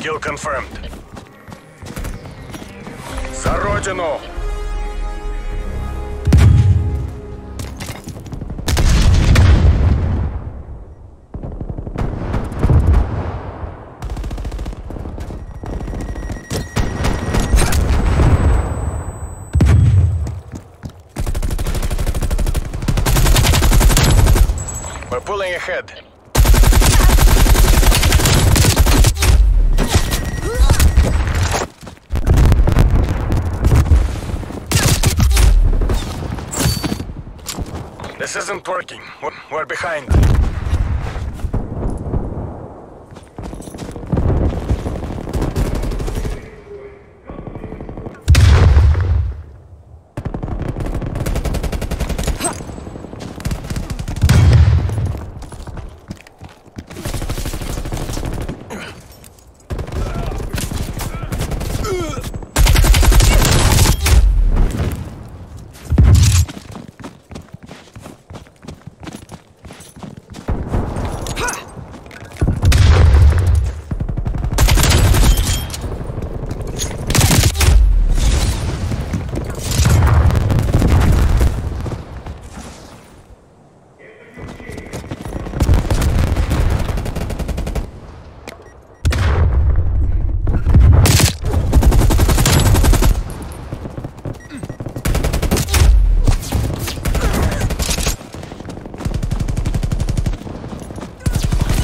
Kill confirmed. За родину! We're pulling ahead. This isn't working. We're- behind.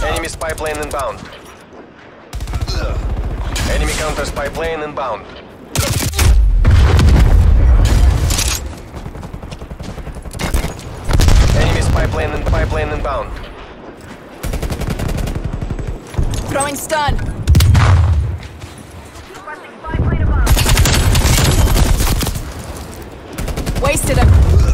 Enemy spy plane inbound. Enemy counter spy plane inbound. Enemy spy plane and plane inbound. Throwing stun. Wasted him.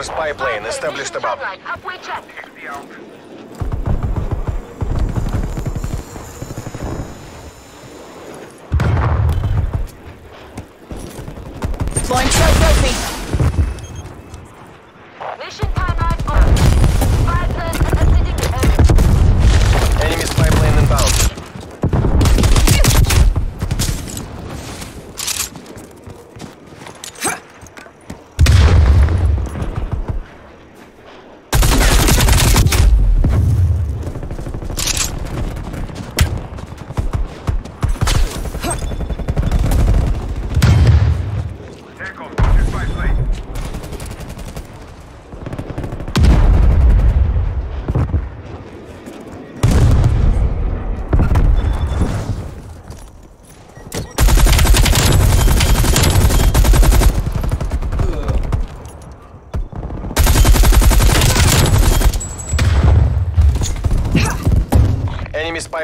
Spy plane established above. Check. Deploying trophy. Mission timeline on. Spy plane exiting the area. Enemy spy plane inbound.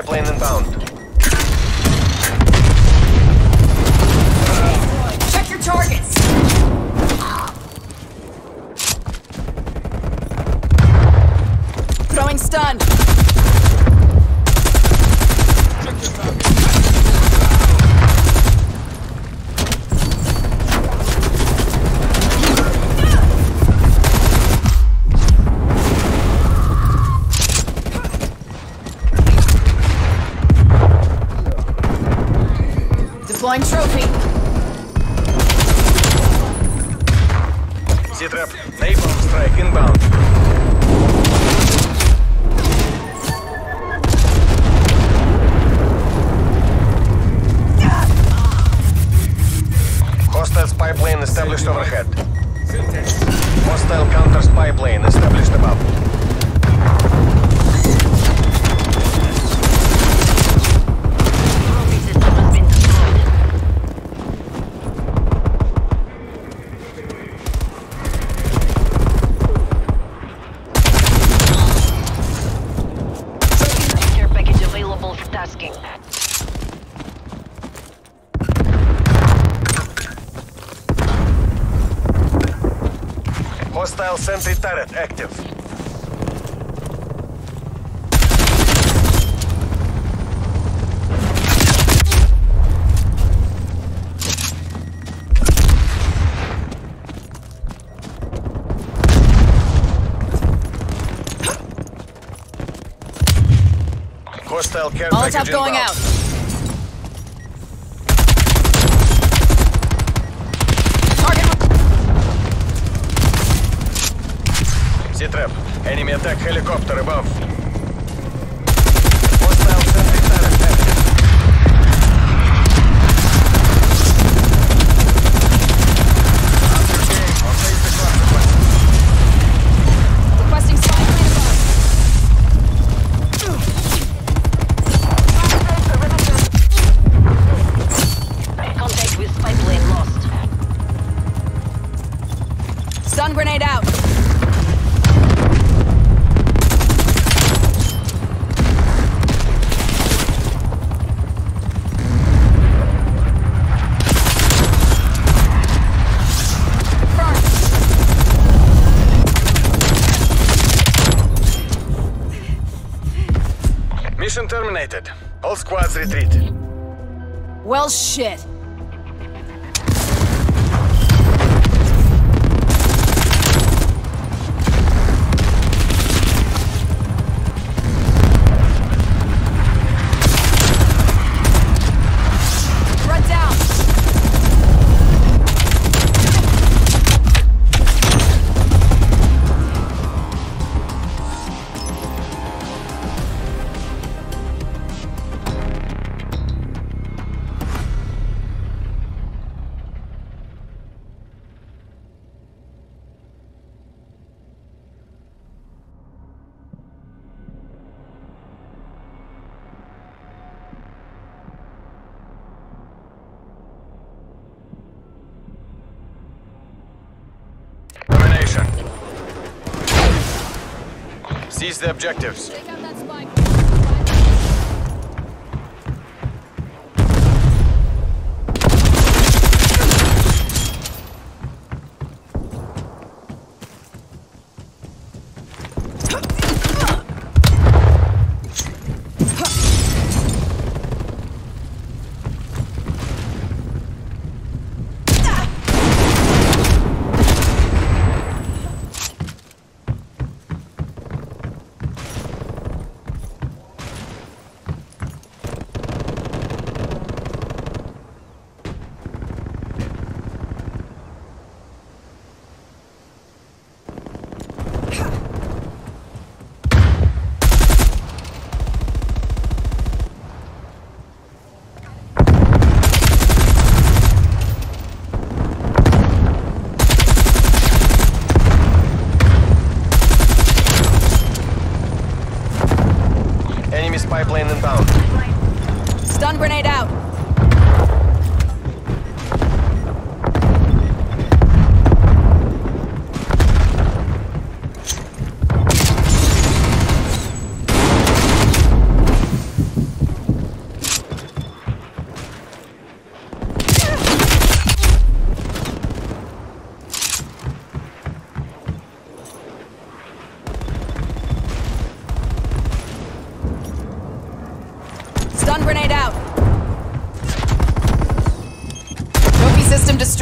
Plane inbound. Z-trap. Napalm strike inbound. Hostile sentry turret active. Hostile care Molotov package going inbound. out. Z-trap. Enemy attack helicopter above. Terminated. All squads retreat. Well, shit. Seize the objectives. Plane inbound. Stun grenade out.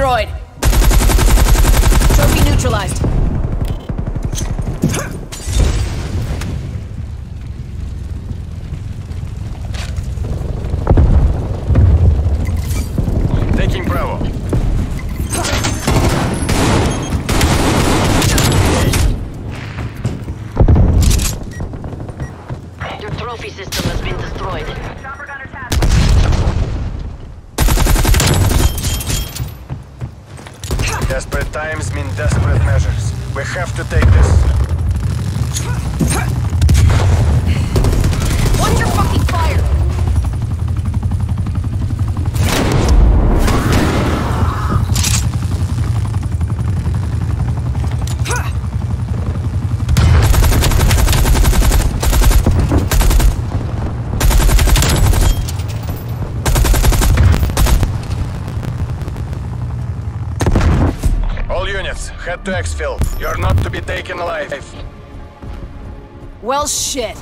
Destroyed. Trophy neutralized. Desperate times mean desperate measures. We have to take this. Watch your fucking fire! To exfil. You're not to be taken alive. Well, shit.